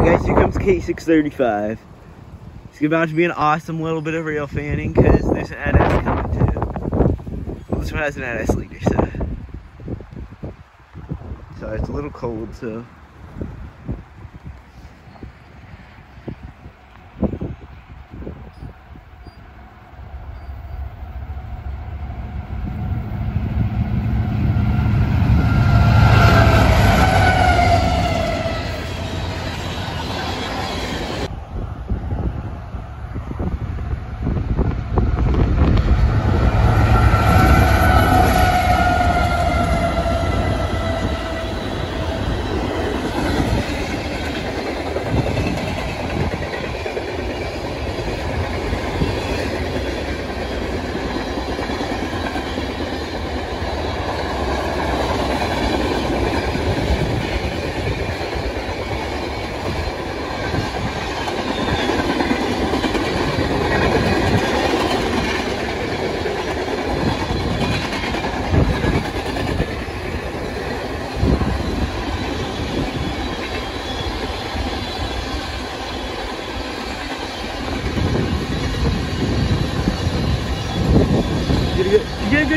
Alright guys, here comes K635. It's about to be an awesome little bit of rail fanning because there's an ADS coming too. Well, this one has an ADS leader, so. So it's a little cold, so.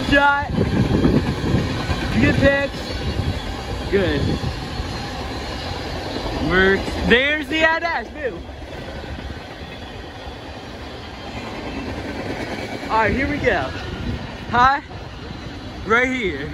Good shot? Good pics? Good. Works. There's the ADS, boo. Alright, here we go. Hi. Right here.